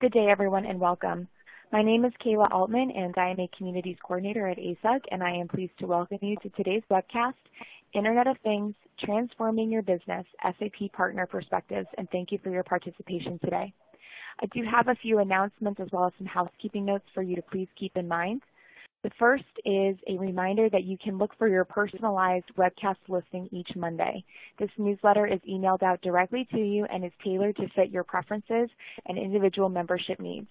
Good day, everyone, and welcome. My name is Kayla Altman, and I am a Communities Coordinator at ASUG, and I am pleased to welcome you to today's webcast, Internet of Things, Transforming Your Business, SAP Partner Perspectives, and thank you for your participation today. I do have a few announcements as well as some housekeeping notes for you to please keep in mind. The first is a reminder that you can look for your personalized webcast listing each Monday. This newsletter is emailed out directly to you and is tailored to fit your preferences and individual membership needs.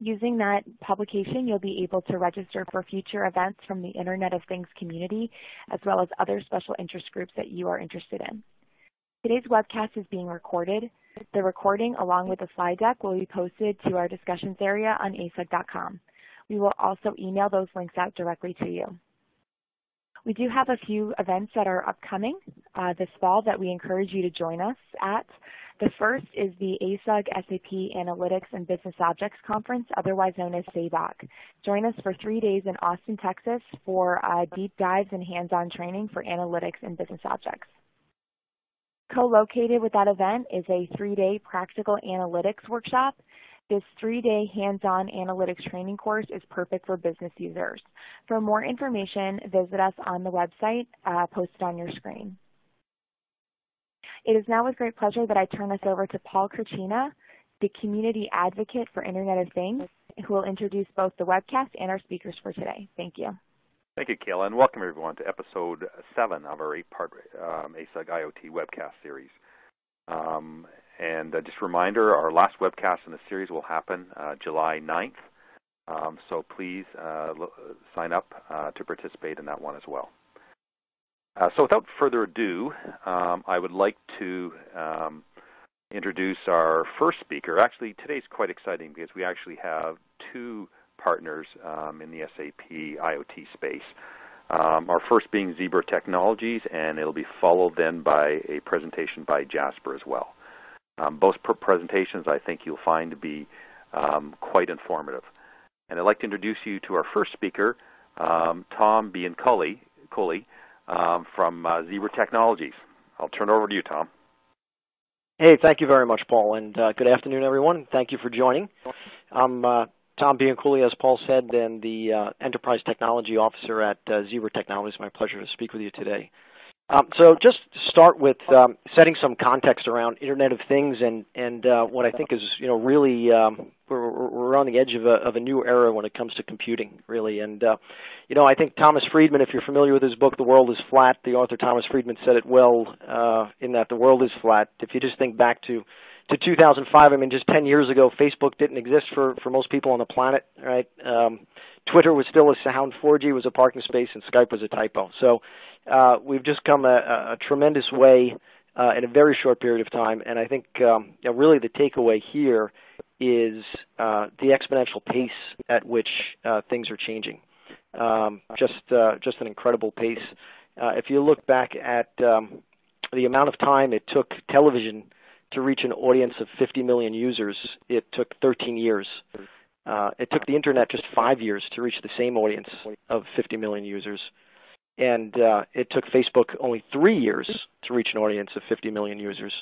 Using that publication, you'll be able to register for future events from the Internet of Things community, as well as other special interest groups that you are interested in. Today's webcast is being recorded. The recording, along with the slide deck, will be posted to our discussions area on asug.com. We will also email those links out directly to you. We do have a few events that are upcoming uh, this fall that we encourage you to join us at. The first is the ASUG SAP Analytics and Business Objects Conference, otherwise known as SABOC. Join us for three days in Austin, Texas for uh, deep dives and hands-on training for analytics and business objects. Co-located with that event is a three-day practical analytics workshop this three-day hands-on analytics training course is perfect for business users. For more information, visit us on the website uh, posted on your screen. It is now with great pleasure that I turn this over to Paul Krachina, the Community Advocate for Internet of Things, who will introduce both the webcast and our speakers for today. Thank you. Thank you, Kayla, and welcome everyone to episode 7 of our eight-part um, ASUG IoT webcast series. Um, and uh, just a reminder, our last webcast in the series will happen uh, July 9th. Um, so please uh, sign up uh, to participate in that one as well. Uh, so without further ado, um, I would like to um, introduce our first speaker. Actually, today's quite exciting because we actually have two partners um, in the SAP IoT space. Um, our first being Zebra Technologies, and it'll be followed then by a presentation by Jasper as well. Um, both presentations I think you'll find to be um, quite informative. And I'd like to introduce you to our first speaker, um, Tom Bianculli um, from uh, Zebra Technologies. I'll turn it over to you, Tom. Hey, thank you very much, Paul, and uh, good afternoon, everyone. Thank you for joining. I'm uh, Tom Bianculli, as Paul said, and the uh, Enterprise Technology Officer at uh, Zebra Technologies. My pleasure to speak with you today. Um, so just start with um, setting some context around Internet of Things and and uh, what I think is you know really um, we're, we're on the edge of a, of a new era when it comes to computing really. And uh, you know I think Thomas Friedman if you're familiar with his book The World is Flat the author Thomas Friedman said it well uh, in that the world is flat. If you just think back to to 2005. I mean, just 10 years ago, Facebook didn't exist for for most people on the planet, right? Um, Twitter was still a sound. 4G was a parking space, and Skype was a typo. So uh, we've just come a, a tremendous way uh, in a very short period of time. And I think um, you know, really the takeaway here is uh, the exponential pace at which uh, things are changing. Um, just uh, just an incredible pace. Uh, if you look back at um, the amount of time it took television to reach an audience of 50 million users, it took 13 years. Uh, it took the internet just five years to reach the same audience of 50 million users. And uh, it took Facebook only three years to reach an audience of 50 million users.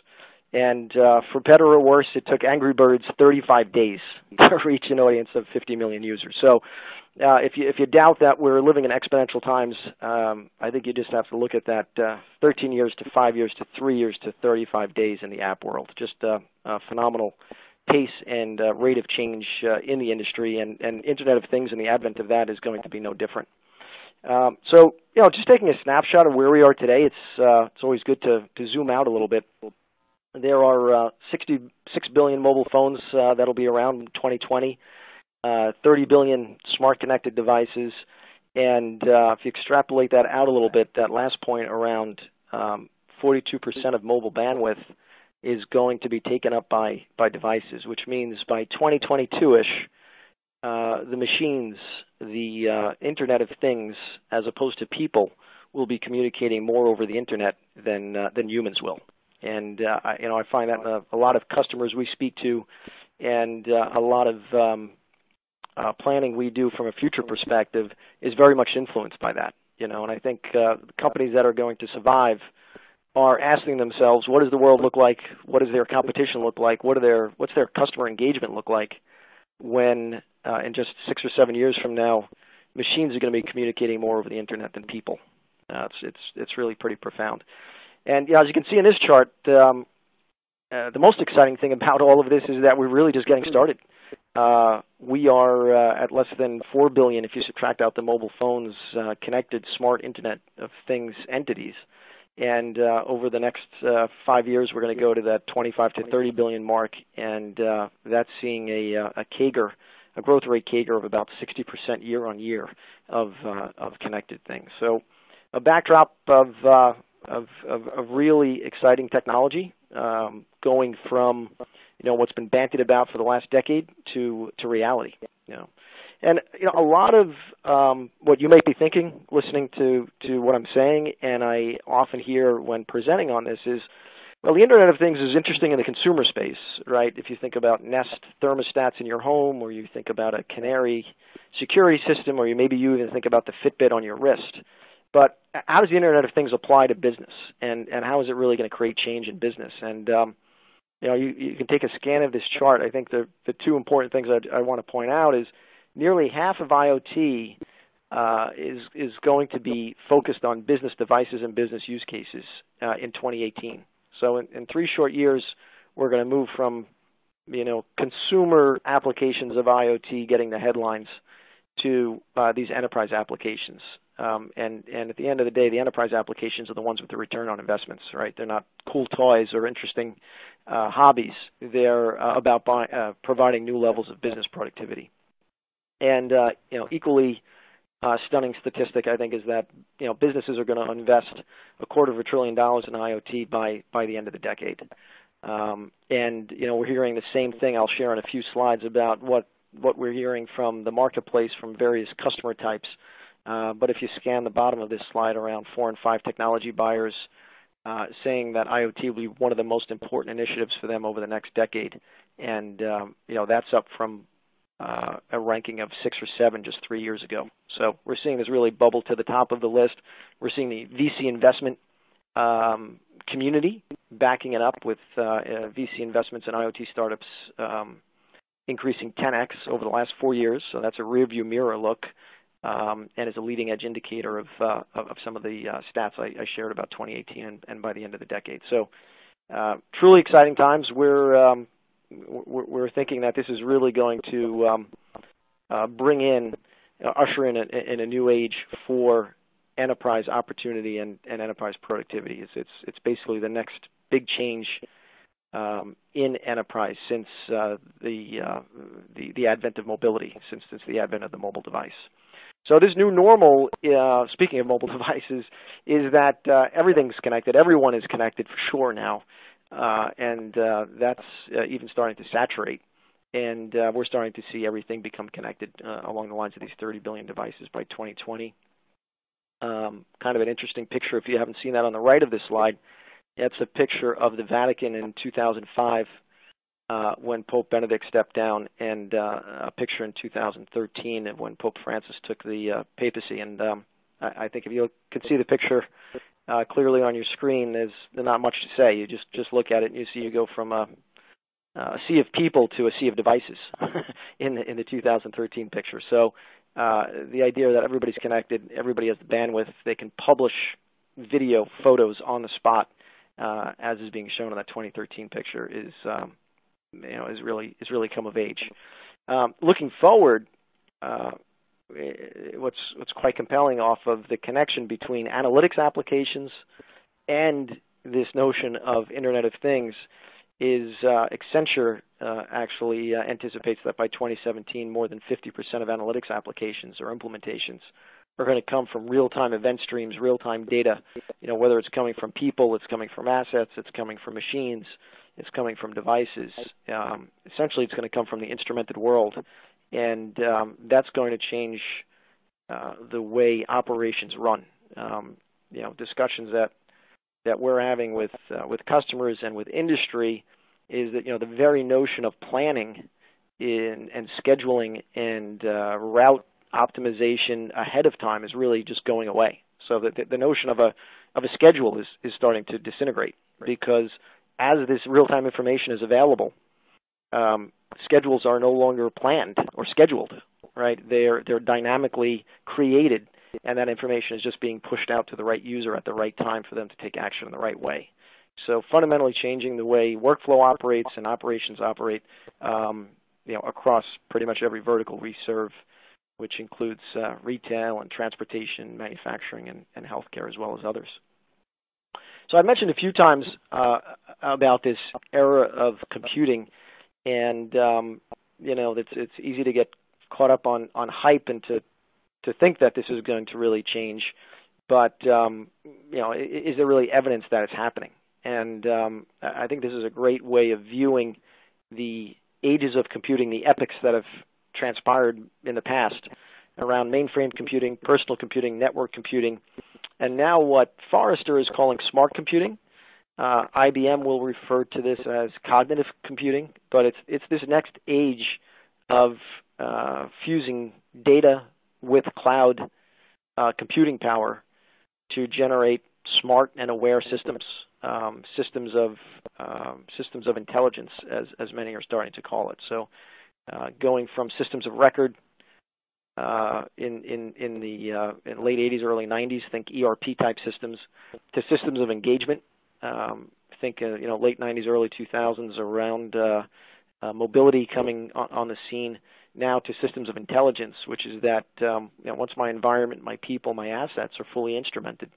And uh, for better or worse, it took Angry Birds 35 days to reach an audience of 50 million users. So uh, if, you, if you doubt that we're living in exponential times, um, I think you just have to look at that uh, 13 years to 5 years to 3 years to 35 days in the app world. Just uh, a phenomenal pace and uh, rate of change uh, in the industry, and, and Internet of Things and the advent of that is going to be no different. Um, so, you know, just taking a snapshot of where we are today, it's uh, it's always good to to zoom out a little bit. There are uh, 66 billion mobile phones that'll be around in 2020, uh, 30 billion smart connected devices, and uh, if you extrapolate that out a little bit, that last point around um, 42% of mobile bandwidth is going to be taken up by, by devices, which means by 2022-ish, uh, the machines, the uh, Internet of Things, as opposed to people, will be communicating more over the Internet than, uh, than humans will. And uh, I, you know, I find that a, a, lot of customers we speak to, and uh, a lot of um, uh, planning we do from a future perspective is very much influenced by that. You know, and I think uh, companies that are going to survive are asking themselves, what does the world look like? What does their competition look like? What are their what's their customer engagement look like when uh, in just six or seven years from now, machines are going to be communicating more over the internet than people? Uh, it's it's it's really pretty profound. And as you can see in this chart, um, uh, the most exciting thing about all of this is that we're really just getting started. Uh, we are uh, at less than 4 billion if you subtract out the mobile phones uh, connected smart Internet of Things entities. And over the next five years, we're going to go to that 25 to 30 billion mark, and that's seeing a, a CAGR, a growth rate CAGR of about 60% year on year of of connected things. So, a backdrop of of, of, of really exciting technology, um, going from you know what's been banted about for the last decade to to reality. You know, and you know a lot of um, what you may be thinking, listening to to what I'm saying, and I often hear when presenting on this is. Well, the Internet of Things is interesting in the consumer space, right? If you think about Nest thermostats in your home, or you think about a Canary security system, or you maybe you even think about the Fitbit on your wrist. But how does the Internet of Things apply to business, and and how is it really going to create change in business? And um, you know, you, you can take a scan of this chart. I think the the two important things I, I want to point out is nearly half of IoT uh, is is going to be focused on business devices and business use cases uh, in 2018. So in, in three short years, we're going to move from you know consumer applications of IoT getting the headlines to uh, these enterprise applications. Um, and, and at the end of the day, the enterprise applications are the ones with the return on investments, right? They're not cool toys or interesting uh, hobbies. They're uh, about buy, uh, providing new levels of business productivity. And uh, you know, equally uh, stunning statistic, I think, is that you know businesses are going to invest a quarter of a trillion dollars in IoT by by the end of the decade. Um, and you know, we're hearing the same thing. I'll share in a few slides about what what we're hearing from the marketplace from various customer types. Uh, but if you scan the bottom of this slide, around four and five technology buyers uh, saying that IoT will be one of the most important initiatives for them over the next decade, and um, you know that's up from uh, a ranking of six or seven just three years ago. So we're seeing this really bubble to the top of the list. We're seeing the VC investment um, community backing it up with uh, uh VC investments in IoT startups um, increasing 10x over the last four years. So that's a rearview mirror look um, and is a leading edge indicator of, uh, of some of the uh, stats I, I, shared about 2018 and, and, by the end of the decade. So uh, truly exciting times. We're, um, we're, thinking that this is really going to um, uh, bring in, uh, usher in a, in a new age for enterprise opportunity and, and enterprise productivity. It's, it's, it's basically the next big change um, in enterprise since uh, the, uh, the, the advent of mobility, since, since the advent of the mobile device. So this new normal, uh, speaking of mobile devices, is that uh, everything's connected. Everyone is connected for sure now, uh, and uh, that's uh, even starting to saturate. And uh, we're starting to see everything become connected along the lines of these 30 billion devices by 2020. Um, kind of an interesting picture if you haven't seen that on the right of this slide. It's a picture of the Vatican in 2005 uh, when Pope Benedict stepped down, and uh, a picture in 2013 of when Pope Francis took the uh, papacy. And um, I, I think if you can see the picture uh, clearly on your screen, there's not much to say. You just just look at it and you see you go from a, a sea of people to a sea of devices in the, in the 2013 picture. So uh, the idea that everybody's connected, everybody has the bandwidth, they can publish video, photos on the spot uh, as is being shown in that 2013 picture, is um, you know is really is really come of age. Um, looking forward, uh, what's what's quite compelling off of the connection between analytics applications and this notion of Internet of Things is uh, Accenture uh, actually uh, anticipates that by 2017, more than 50% of analytics applications or implementations are going to come from real-time event streams, real-time data. You know, whether it's coming from people, it's coming from assets, it's coming from machines, it's coming from devices. Um, essentially, it's going to come from the instrumented world, and um, that's going to change uh, the way operations run. Um, you know, discussions that that we're having with uh, with customers and with industry is that you know the very notion of planning in, and scheduling and uh, route optimization ahead of time is really just going away. So the, the notion of a of a schedule is, is starting to disintegrate because as this real-time information is available, um, schedules are no longer planned or scheduled, right? They're, they're dynamically created, and that information is just being pushed out to the right user at the right time for them to take action in the right way. So fundamentally changing the way workflow operates and operations operate um, you know, across pretty much every vertical we serve, which includes uh, retail and transportation, manufacturing, and, and healthcare, as well as others. So I mentioned a few times uh, about this era of computing, and um, you know it's it's easy to get caught up on on hype and to to think that this is going to really change, but um, you know is there really evidence that it's happening? And um, I think this is a great way of viewing the ages of computing, the epochs that have transpired in the past around mainframe computing, personal computing, network computing, and now what Forrester is calling smart computing. Uh, IBM will refer to this as cognitive computing, but it's it's this next age of uh, fusing data with cloud uh, computing power to generate smart and aware systems, um, systems of um, systems of intelligence, as as many are starting to call it. So, uh, going from systems of record uh, in the uh, in late 80s, early 90s, think ERP type systems, to systems of engagement. Um, think uh, you know late 90s, early 2000s, around uh, uh, mobility coming on, on, the scene. Now to systems of intelligence, which is that um, you know, once my environment, my people, my assets are fully instrumented,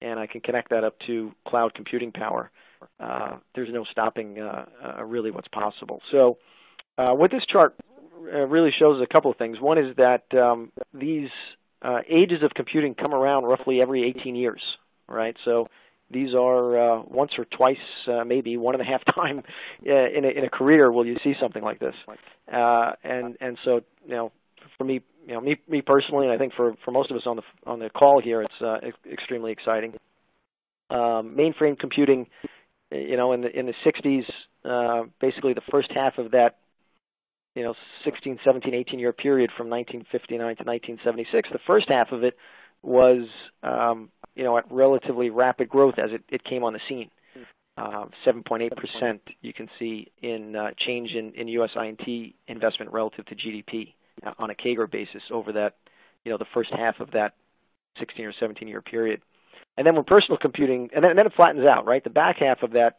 and I can connect that up to cloud computing power. There's no stopping really what's possible. So, what this chart really shows a couple of things. One is that um, these uh, ages of computing come around roughly every 18 years, right? So these are once or twice, maybe one and a half time in a, in a career will you see something like this. and and so you know, for me, you know, me, me personally, and I think for, for most of us on the on the call here, it's uh, extremely exciting. Um, mainframe computing, you know, in the in the 60s, uh, basically the first half of that, you know, 16, 17, 18 year period from 1959 to 1976, the first half of it was, um, you know, at relatively rapid growth as it, it came on the scene. Uh, 7.8% you can see in uh, change in, in U.S. INT investment relative to GDP on a CAGR basis over that, you know, the first half of that 16 or 17 year period. And then when personal computing, and then, and then it flattens out, right? The back half of that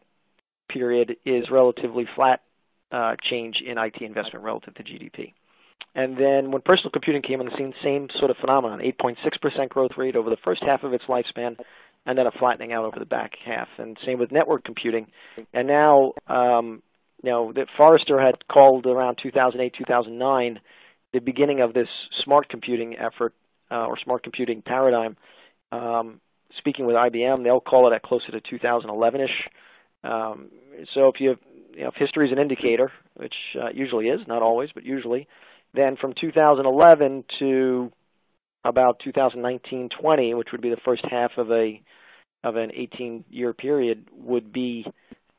period is relatively flat uh, change in IT investment relative to GDP. And then when personal computing came on the scene, same sort of phenomenon, 8.6% growth rate over the first half of its lifespan, and then a flattening out over the back half. And same with network computing. And now, um, you know, that Forrester had called around 2008, 2009 the beginning of this smart computing effort uh, or smart computing paradigm. Um, speaking with IBM, they'll call it at closer to 2011ish. Um, so if you, you know, if history is an indicator, which uh, usually is, not always, but usually, then from 2011 to about 2019-20, which would be the first half of a of an 18-year period, would be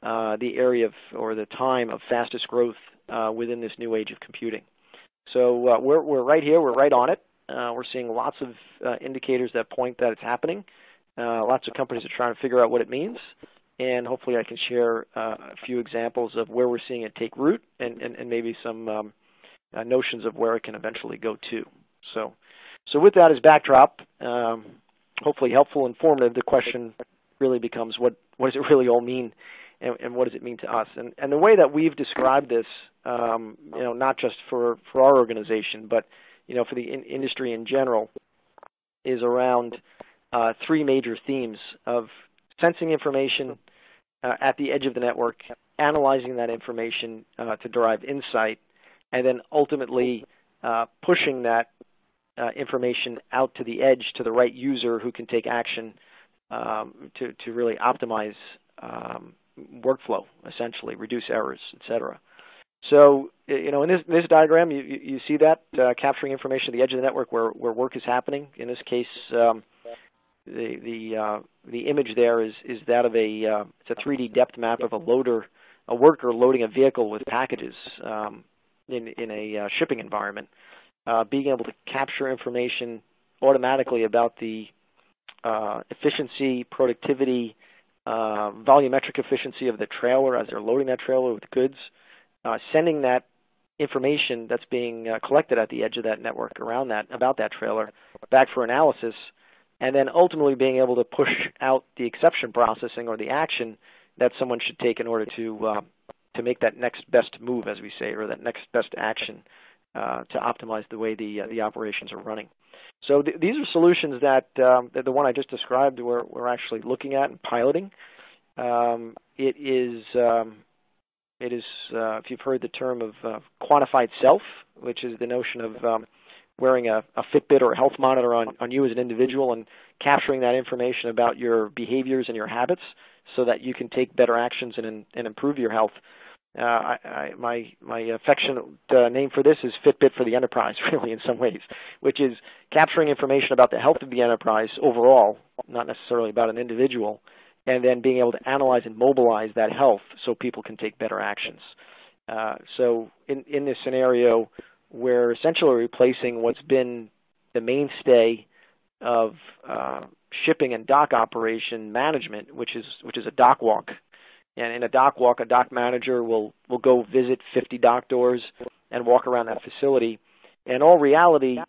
uh, the area of or the time of fastest growth uh, within this new age of computing. So uh, we're, we're right here. We're right on it. Uh, we're seeing lots of uh, indicators that point that it's happening. Uh, lots of companies are trying to figure out what it means. And hopefully I can share uh, a few examples of where we're seeing it take root and, and, and maybe some um, uh, notions of where it can eventually go to. So, so with that as backdrop, um, hopefully helpful, and informative, the question really becomes what, what does it really all mean and, and what does it mean to us? And, and the way that we've described this, um, you know, not just for, for our organization, but you know, for the in industry in general, is around uh, three major themes of sensing information uh, at the edge of the network, analyzing that information uh, to derive insight, and then ultimately uh, pushing that uh, information out to the edge to the right user who can take action um, to, to really optimize um, workflow, essentially, reduce errors, etc. So, you know, in this, this diagram, you, you see that uh, capturing information at the edge of the network where, where work is happening. In this case, um, the the uh, the image there is is that of a uh, it's a 3D depth map of a loader, a worker loading a vehicle with packages um, in in a uh, shipping environment. Uh, being able to capture information automatically about the uh, efficiency, productivity, uh, volumetric efficiency of the trailer as they're loading that trailer with goods, uh, sending that information that's being uh, collected at the edge of that network around that about that trailer back for analysis, and then ultimately being able to push out the exception processing or the action that someone should take in order to uh, to make that next best move, as we say, or that next best action uh, to optimize the way the uh, the operations are running. So th these are solutions that um, the one I just described we're, we're actually looking at and piloting. Um, it is um, it is uh, if you've heard the term of uh, quantified self, which is the notion of um, wearing a, a, Fitbit or a health monitor on, on you as an individual and capturing that information about your behaviors and your habits so that you can take better actions and, and improve your health. Uh, I, I, my my affectionate uh, name for this is Fitbit for the enterprise, really, in some ways, which is capturing information about the health of the enterprise overall, not necessarily about an individual, and then being able to analyze and mobilize that health so people can take better actions. Uh, so in, in this scenario, we're essentially replacing what's been the mainstay of uh, shipping and dock operation management, which is which is a dock walk and in a dock walk, a dock manager will, will go visit 50 dock doors and walk around that facility. In all reality,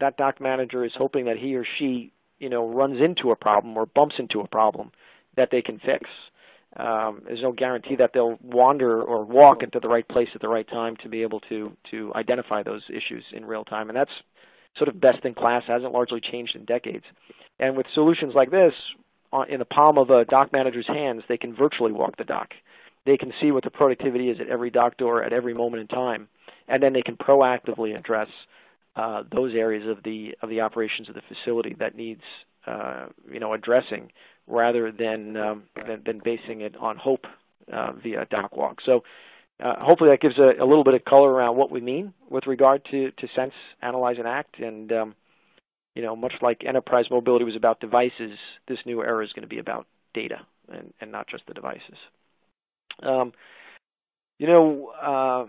that dock manager is hoping that he or she, you know, runs into a problem or bumps into a problem that they can fix. Um, there's no guarantee that they'll wander or walk into the right place at the right time to be able to to identify those issues in real time, and that's sort of best in class. Hasn't largely changed in decades. And with solutions like this, in the palm of a dock manager's hands, they can virtually walk the dock. They can see what the productivity is at every dock door at every moment in time, and then they can proactively address uh, those areas of the of the operations of the facility that needs uh, you know addressing, rather than, um, than, than basing it on hope uh, via dock walk. So. Uh, hopefully that gives a, a, little bit of color around what we mean with regard to, to sense, analyze, and act. And um, you know, much like enterprise mobility was about devices, this new era is going to be about data and, and not just the devices. Um, you know, uh,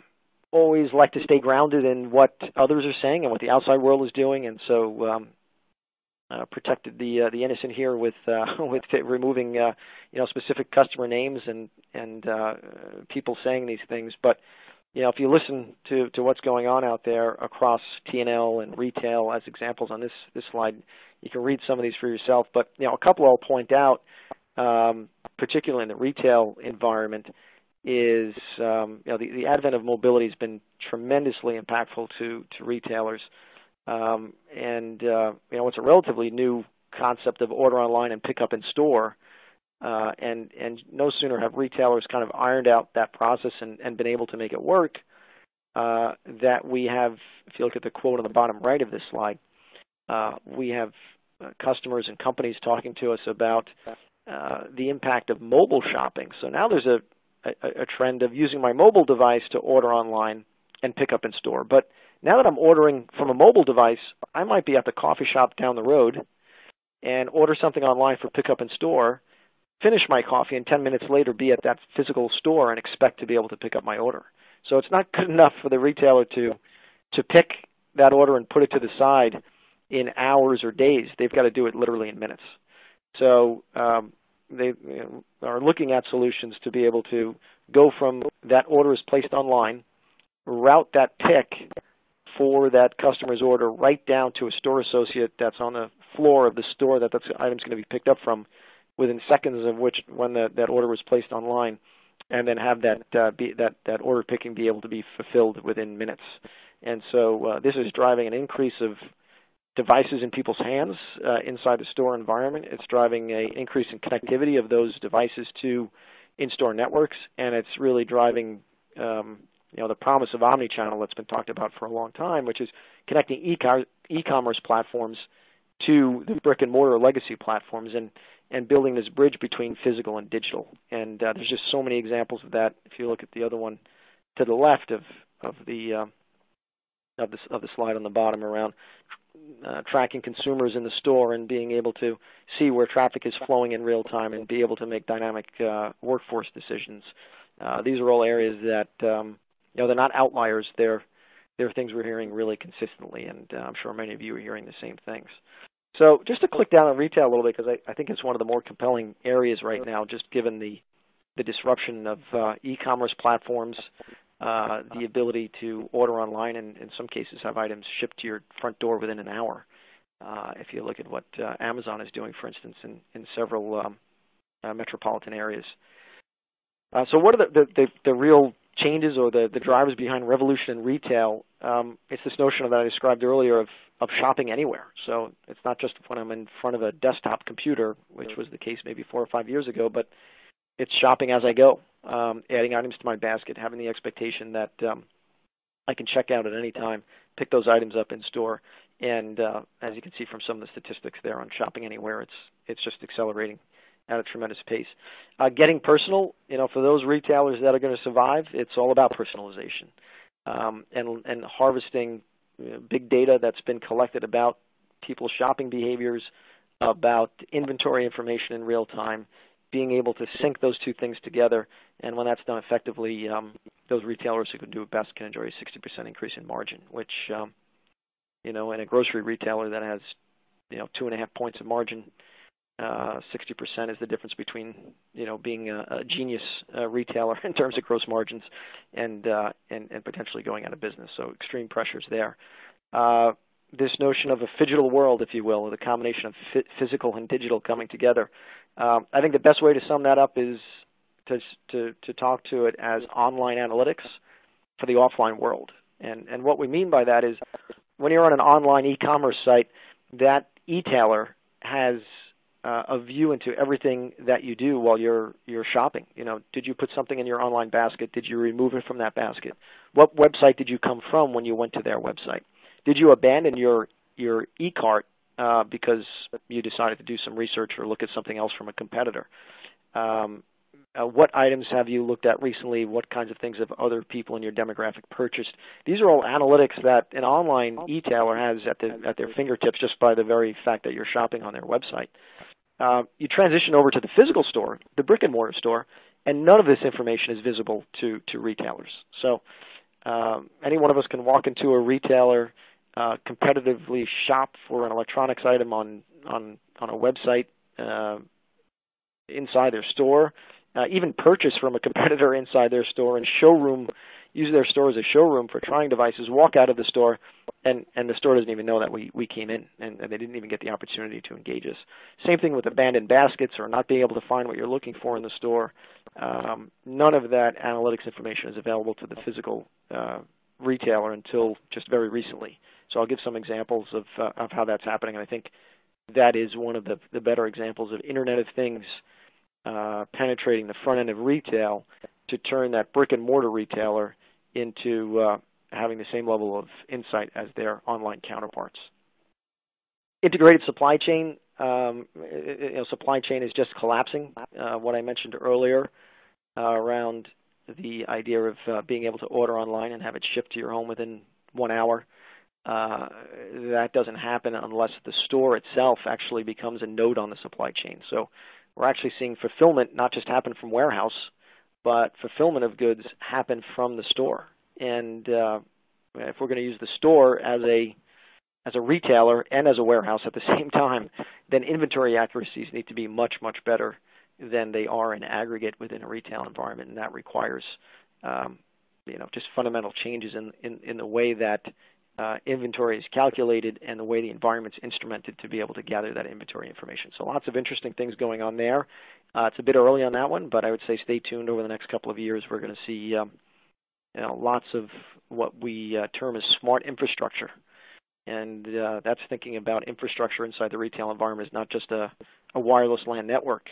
always like to stay grounded in what others are saying and what the outside world is doing, and so um, uh, protected the uh, the innocent here with uh, with removing uh, you know specific customer names and and uh, people saying these things, but you know, if you listen to, to what's going on out there across T&L and retail as examples on this, this slide, you can read some of these for yourself. But, you know, a couple I'll point out, um, particularly in the retail environment, is, um, you know, the, the advent of mobility has been tremendously impactful to, to retailers. Um, and, uh, you know, it's a relatively new concept of order online and pick up in store uh, and and no sooner have retailers kind of ironed out that process and, and been able to make it work uh, that we have, if you look at the quote on the bottom right of this slide, uh, we have uh, customers and companies talking to us about uh, the impact of mobile shopping. So now there's a, a, a trend of using my mobile device to order online and pick up in store. But now that I'm ordering from a mobile device, I might be at the coffee shop down the road and order something online for pickup in store finish my coffee and 10 minutes later be at that physical store and expect to be able to pick up my order. So it's not good enough for the retailer to to pick that order and put it to the side in hours or days. They've got to do it literally in minutes. So um, they are looking at solutions to be able to go from that order is placed online, route that pick for that customer's order right down to a store associate that's on the floor of the store that that item's going to be picked up from within seconds of which when the, that order was placed online, and then have that uh, be, that that order picking be able to be fulfilled within minutes. And so uh, this is driving an increase of devices in people's hands uh, inside the store environment. It's driving an increase in connectivity of those devices to in-store networks, and it's really driving um, you know the promise of omnichannel that's been talked about for a long time, which is connecting e-commerce platforms to the brick and mortar legacy platforms. And and building this bridge between physical and digital. And uh, there's just so many examples of that. If you look at the other one to the left of of the uh, of the of the slide on the bottom around uh, tracking consumers in the store and being able to see where traffic is flowing in real time and be able to make dynamic uh, workforce decisions. Uh, these are all areas that um, you know they're not outliers. They're they're things we're hearing really consistently, and uh, I'm sure many of you are hearing the same things. So just to click down on retail a little bit, because I, I, think it's one of the more compelling areas right now, just given the, the disruption of uh, e-commerce platforms, uh, the ability to order online and in some cases have items shipped to your front door within an hour. Uh, if you look at what uh, Amazon is doing, for instance, in, in several um, uh, metropolitan areas. Uh, so what are the, the, the, the, real changes or the, the drivers behind revolution in retail? Um, it's this notion that I described earlier of, of shopping anywhere. So it's not just when I'm in front of a desktop computer, which was the case maybe four or five years ago, but it's shopping as I go, um, adding items to my basket, having the expectation that um, I can check out at any time, pick those items up in store, and uh, as you can see from some of the statistics there on shopping anywhere, it's it's just accelerating at a tremendous pace. Uh, getting personal, you know, for those retailers that are going to survive, it's all about personalization um, and and harvesting you know, big data that's been collected about people's shopping behaviors, about inventory information in real time, being able to sync those two things together, and when that's done effectively, um, those retailers who can do it best can enjoy a 60% increase in margin, which, um, you know, in a grocery retailer that has, you know, two and a half points of margin, uh, 60% is the difference between, you know, being a, a genius uh, retailer in terms of gross margins and, uh, and, and potentially going out of business. So extreme pressures there. Uh, this notion of a phygital world, if you will, the combination of physical and digital coming together, um, I think the best way to sum that up is to, to, to talk to it as online analytics for the offline world. And, and what we mean by that is when you're on an online e-commerce site, that e-tailer has uh, a view into everything that you do while you're you're shopping. You know, did you put something in your online basket? Did you remove it from that basket? What website did you come from when you went to their website? Did you abandon your your e-cart uh, because you decided to do some research or look at something else from a competitor. Um, uh, what items have you looked at recently? What kinds of things have other people in your demographic purchased? These are all analytics that an online e-tailer has at, the, at their fingertips just by the very fact that you're shopping on their website. Uh, you transition over to the physical store, the brick and mortar store, and none of this information is visible to, to retailers. So um, any one of us can walk into a retailer uh, competitively shop for an electronics item on on on a website uh, inside their store, uh, even purchase from a competitor inside their store and showroom use their store as a showroom for trying devices, walk out of the store, and, and the store doesn't even know that we, we came in, and, and they didn't even get the opportunity to engage us. Same thing with abandoned baskets or not being able to find what you're looking for in the store. Um, none of that analytics information is available to the physical uh, retailer until just very recently. So I'll give some examples of, uh, of how that's happening. And I think that is one of the, the better examples of Internet of Things uh, penetrating the front end of retail to turn that brick and mortar retailer into uh, having the same level of insight as their online counterparts. Integrated supply chain, um, you know, supply chain is just collapsing. Uh, what I mentioned earlier uh, around the idea of uh, being able to order online and have it shipped to your home within one hour. Uh, that doesn't happen unless the store itself actually becomes a node on the supply chain. So we're actually seeing fulfillment not just happen from warehouse, but fulfillment of goods happen from the store. And uh, if we're going to use the store as a as a retailer and as a warehouse at the same time, then inventory accuracies need to be much much better than they are in aggregate within a retail environment, and that requires um, you know just fundamental changes in, in, in the way that uh, inventory is calculated and the way the environment's instrumented to be able to gather that inventory information. So lots of interesting things going on there. Uh, it's a bit early on that one, but I would say stay tuned over the next couple of years. We're going to see um, you know, lots of what we uh, term as smart infrastructure. And uh, that's thinking about infrastructure inside the retail environment as not just a, a wireless LAN network,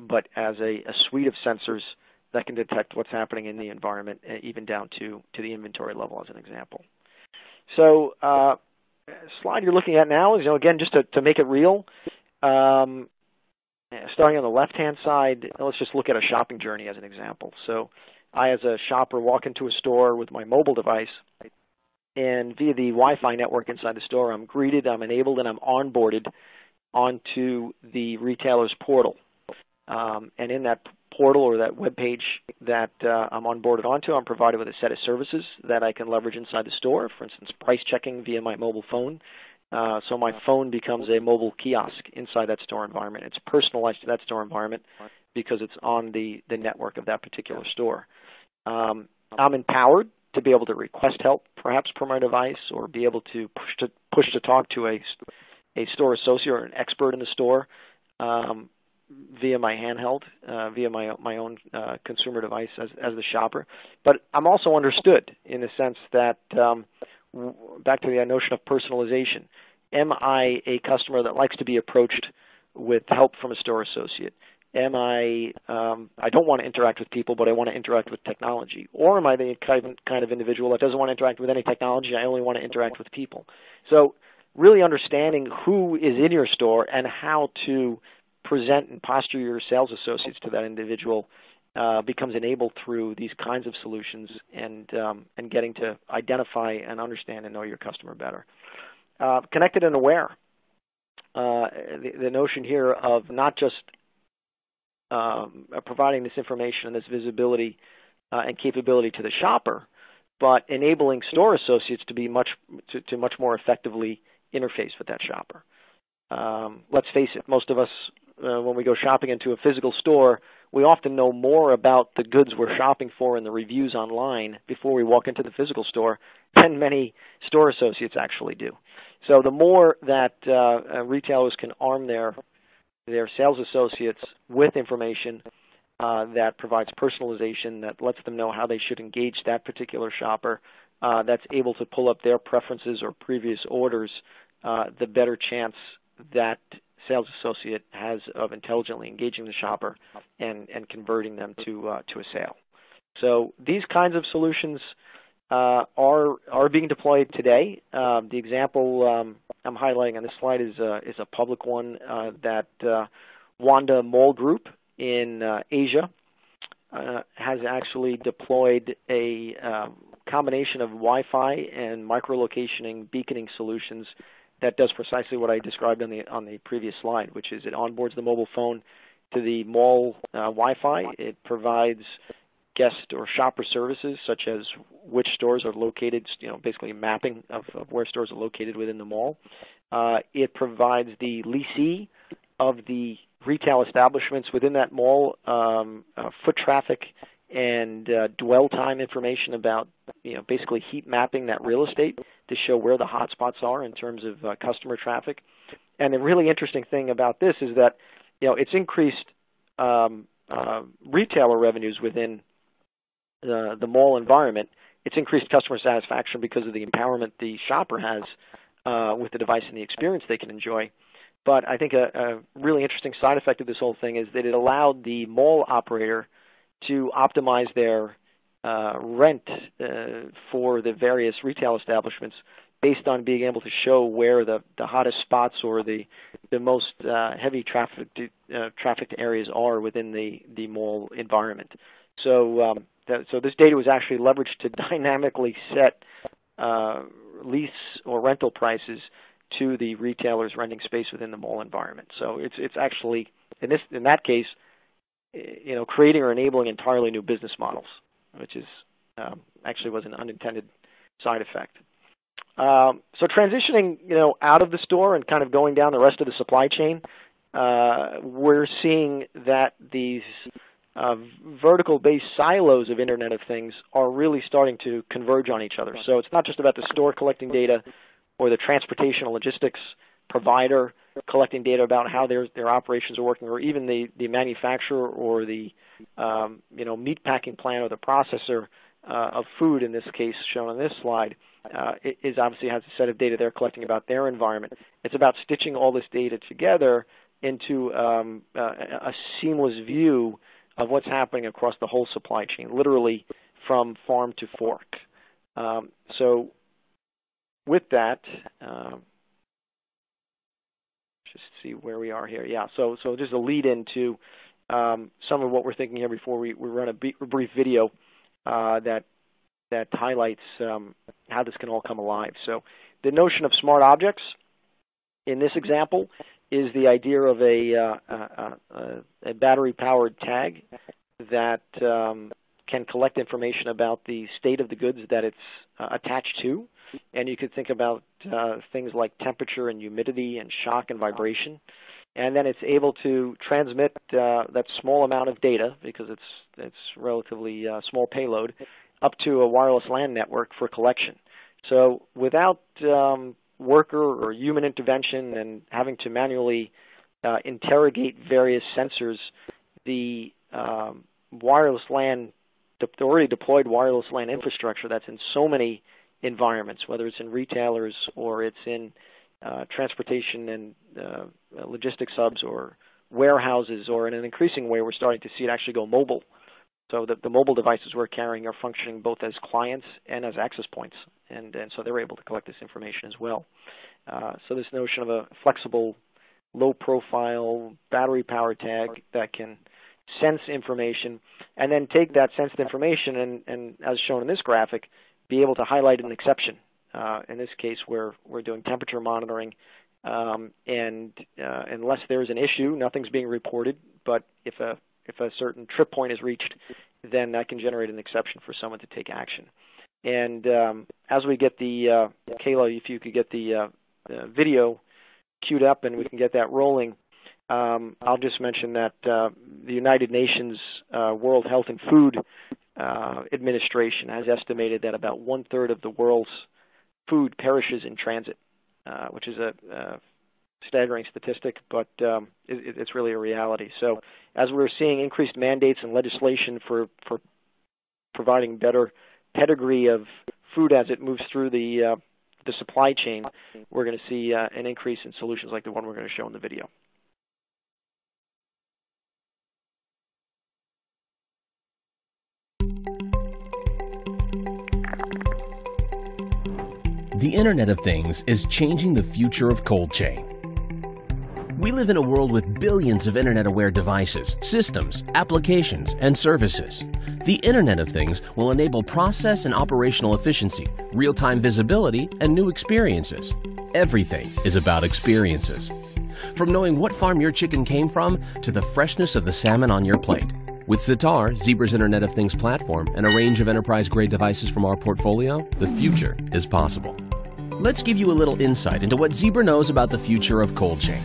but as a, a suite of sensors that can detect what's happening in the environment, even down to, to the inventory level as an example. So uh, slide you're looking at now is, you know, again, just to, to make it real, um, starting on the left-hand side, let's just look at a shopping journey as an example. So I, as a shopper, walk into a store with my mobile device, and via the Wi-Fi network inside the store, I'm greeted, I'm enabled, and I'm onboarded onto the retailer's portal. Um, and in that portal or that web page that uh, I'm onboarded onto, I'm provided with a set of services that I can leverage inside the store. For instance, price checking via my mobile phone, Uh, so my phone becomes a mobile kiosk inside that store environment. It's personalized to that store environment because it's on the, the network of that particular store. Um, I'm empowered to be able to request help, perhaps from my device, or be able to push to push to talk to a a store associate or an expert in the store um, via my handheld, uh, via my my own uh, consumer device as as the shopper. But I'm also understood in the sense that um, back to the notion of personalization. Am I a customer that likes to be approached with help from a store associate? Am I um, I don't want to interact with people, but I want to interact with technology, or am I the kind of individual that doesn't want to interact with any technology? I only want to interact with people. So really understanding who is in your store and how to present and posture your sales associates to that individual uh, becomes enabled through these kinds of solutions and um, and getting to identify and understand and know your customer better. Uh, connected and aware. Uh, the, the, notion here of not just um, providing this information and this visibility uh, and capability to the shopper, but enabling store associates to be much to, to much more effectively interface with that shopper. Um, let's face it, most of us, uh, when we go shopping into a physical store, we often know more about the goods we're shopping for and the reviews online before we walk into the physical store than many store associates actually do. So the more that uh, retailers can arm their their sales associates with information uh, that provides personalization, that lets them know how they should engage that particular shopper, uh, that's able to pull up their preferences or previous orders, uh, the better chance that sales associate has of intelligently engaging the shopper and, and converting them to, uh, to a sale. So these kinds of solutions uh, are are being deployed today. Uh, the example um, I'm highlighting on this slide is a, is a public one uh, that uh, Wanda Mall Group in uh, Asia has actually deployed a um, combination of Wi-Fi and micro-locationing beaconing solutions that does precisely what I described on the on the previous slide, which is it onboards the mobile phone to the mall Wi-Fi. It provides guest or shopper services, such as which stores are located, you know, basically mapping of, of where stores are located within the mall. Uh, it provides the lessee of the retail establishments within that mall um, uh, foot traffic and uh, dwell time information about, you know, basically heat mapping that real estate to show where the hotspots are in terms of uh, customer traffic. And the really interesting thing about this is that, you know, it's increased um, uh, retailer revenues within the, mall environment, it's increased customer satisfaction because of the empowerment the shopper has uh, with the device and the experience they can enjoy. But I think a, a, really interesting side effect of this whole thing is that it allowed the mall operator to optimize their uh, rent uh, for the various retail establishments based on being able to show where the, the hottest spots or the the most uh, heavy trafficked uh, trafficked areas are within the the mall environment. So um, that, so this data was actually leveraged to dynamically set uh, lease or rental prices to the retailers renting space within the mall environment. So it's it's actually in this in that case, you know, creating or enabling entirely new business models, which is um, actually was an unintended side effect. Um, so transitioning, you know, out of the store and kind of going down the rest of the supply chain, uh, we're seeing that these uh, vertical-based silos of Internet of Things are really starting to converge on each other. So it's not just about the store collecting data or the transportation logistics provider collecting data about how their their operations are working, or even the the manufacturer or the um, you know meat packing plant or the processor uh, of food in this case shown on this slide uh, is obviously has a set of data they're collecting about their environment. It's about stitching all this data together into um, uh, a seamless view of what's happening across the whole supply chain, literally from farm to fork. Um, so with that, um, just see where we are here. Yeah, so so just a lead into um, some of what we're thinking here before we, we run a, brief video uh, that that highlights um, how this can all come alive. So the notion of smart objects in this example is the idea of a, uh, a, a battery-powered tag that um, can collect information about the state of the goods that it's uh, attached to. And you could think about uh, things like temperature and humidity and shock and vibration. And then it's able to transmit uh, that small amount of data, because it's, it's relatively uh, small payload, up to a wireless LAN network for collection. So without um, worker or human intervention and having to manually uh, interrogate various sensors, the um, wireless LAN, the already deployed wireless LAN infrastructure that's in so many environments, whether it's in retailers or it's in uh, transportation and uh, logistics hubs or warehouses, or in an increasing way, we're starting to see it actually go mobile. So the, the mobile devices we're carrying are functioning both as clients and as access points, and, and so they're able to collect this information as well. Uh, so this notion of a flexible, low-profile battery-powered tag that can sense information and then take that sensed information and, and, as shown in this graphic, be able to highlight an exception. Uh, in this case, we're, we're doing temperature monitoring, um, and uh, unless there's an issue, nothing's being reported. But if a if a certain trip point is reached, then that can generate an exception for someone to take action. And um, as we get the uh, Kayla, if you could get the uh, uh, video queued up and we can get that rolling, um, I'll just mention that uh, the United Nations uh, World Health and Food uh, Administration has estimated that about one third of the world's food perishes in transit, uh, which is a, a, staggering statistic, but um, it, it's really a reality. So, as we're seeing increased mandates and legislation for for providing better pedigree of food as it moves through the uh, the supply chain, we're going to see uh, an increase in solutions like the one we're going to show in the video. The Internet of Things is changing the future of cold chain. We live in a world with billions of Internet-aware devices, systems, applications, and services. The Internet of Things will enable process and operational efficiency, real-time visibility, and new experiences. Everything is about experiences. From knowing what farm your chicken came from to the freshness of the salmon on your plate. With Zatar, Zebra's Internet of Things platform, and a range of enterprise-grade devices from our portfolio, the future is possible. Let's give you a little insight into what Zebra knows about the future of cold chain.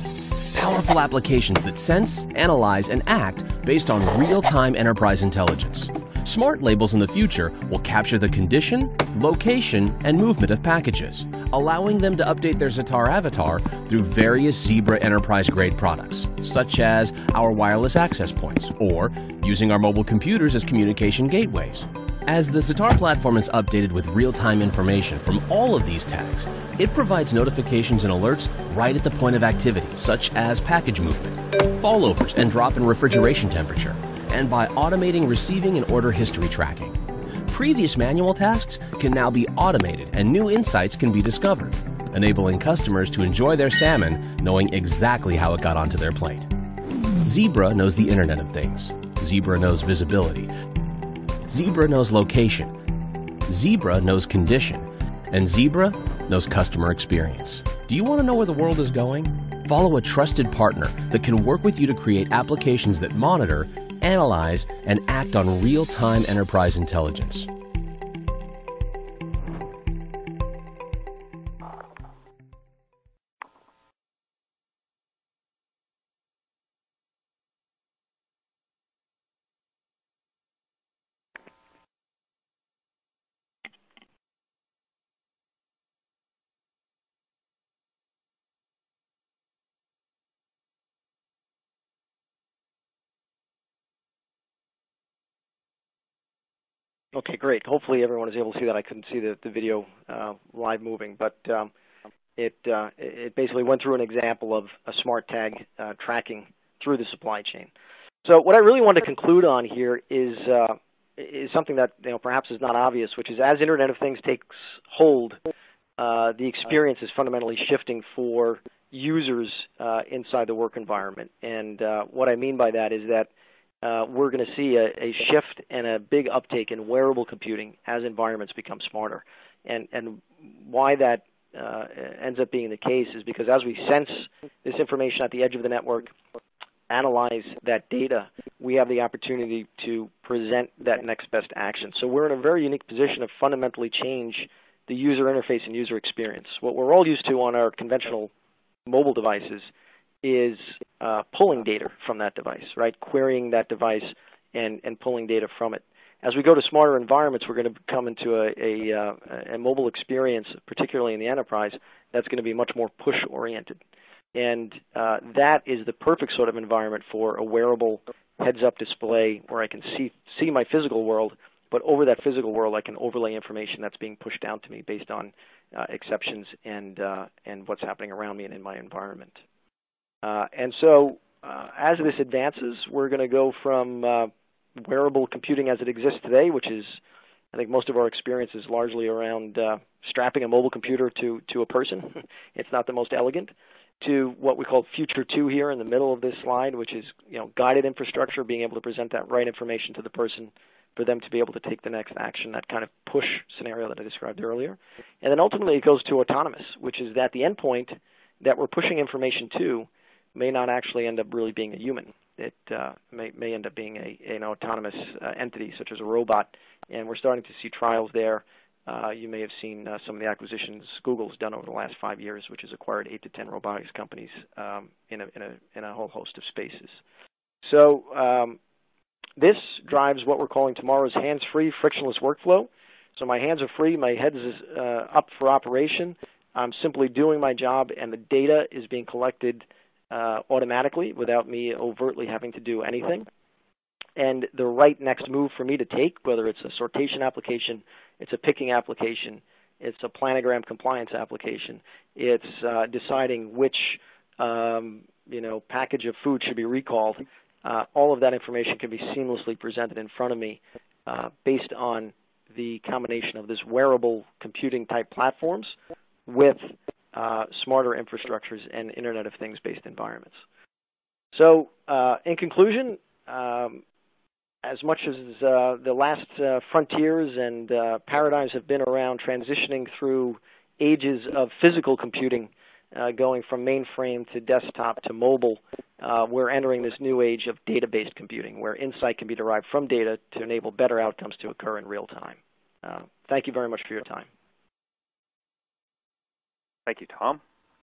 Powerful applications that sense, analyze, and act based on real-time enterprise intelligence. Smart labels in the future will capture the condition, location, and movement of packages, allowing them to update their Zatar avatar through various Zebra enterprise-grade products, such as our wireless access points, or using our mobile computers as communication gateways. As the Zatar platform is updated with real-time information from all of these tags, it provides notifications and alerts right at the point of activity, such as package movement, fallovers, and drop in refrigeration temperature, and by automating receiving and order history tracking. Previous manual tasks can now be automated and new insights can be discovered, enabling customers to enjoy their salmon knowing exactly how it got onto their plate. Zebra knows the Internet of Things. Zebra knows visibility, Zebra knows location, Zebra knows condition, and Zebra knows customer experience. Do you want to know where the world is going? Follow a trusted partner that can work with you to create applications that monitor, analyze, and act on real-time enterprise intelligence. Okay, great. Hopefully everyone is able to see that. I couldn't see the, the video uh, live moving, but um, it, uh, it basically went through an example of a smart tag uh, tracking through the supply chain. So what I really want to conclude on here is, uh, is something that you know, perhaps is not obvious, which is as Internet of Things takes hold, uh, the experience is fundamentally shifting for users uh, inside the work environment. And what I mean by that is that uh, we're going to see a, a, shift and a big uptake in wearable computing as environments become smarter. And, and why that uh, ends up being the case is because as we sense this information at the edge of the network, analyze that data, we have the opportunity to present that next best action. So we're in a very unique position to fundamentally change the user interface and user experience. What we're all used to on our conventional mobile devices is uh, pulling data from that device, right? Querying that device and, and pulling data from it. As we go to smarter environments, we're going to come into a, a, uh, a mobile experience, particularly in the enterprise, that's going to be much more push-oriented. And uh, that is the perfect sort of environment for a wearable heads-up display where I can see, see my physical world, but over that physical world I can overlay information that's being pushed down to me based on uh, exceptions and, uh, and what's happening around me and in my environment. Uh, and so uh, as this advances, we're going to go from uh, wearable computing as it exists today, which is I think most of our experience is largely around uh, strapping a mobile computer to, to a person. it's not the most elegant to what we call Future 2 here in the middle of this slide, which is you know, guided infrastructure, being able to present that right information to the person for them to be able to take the next action, that kind of push scenario that I described earlier. And then ultimately it goes to autonomous, which is that the endpoint that we're pushing information to may not actually end up really being a human. It uh, may, may end up being a, an autonomous uh, entity, such as a robot, and we're starting to see trials there uh, you may have seen uh, some of the acquisitions Google's done over the last five years, which has acquired eight to ten robotics companies um, in, a, in, a, in, a, whole host of spaces. So um, this drives what we're calling tomorrow's hands-free, frictionless workflow. So my hands are free, my head is uh, up for operation. I'm simply doing my job, and the data is being collected uh, automatically without me overtly having to do anything and the right next move for me to take, whether it's a sortation application, it's a picking application, it's a planogram compliance application, it's uh, deciding which um, you know package of food should be recalled. Uh, all of that information can be seamlessly presented in front of me uh, based on the combination of this wearable computing type platforms with uh, smarter infrastructures and Internet of Things based environments. So uh, in conclusion, um, as much as uh, the last uh, frontiers and uh, paradigms have been around transitioning through ages of physical computing, going from mainframe to desktop to mobile, we're entering this new age of data-based computing, where insight can be derived from data to enable better outcomes to occur in real time. Thank you very much for your time. Thank you, Tom.